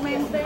solamente